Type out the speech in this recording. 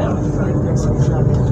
Yeah.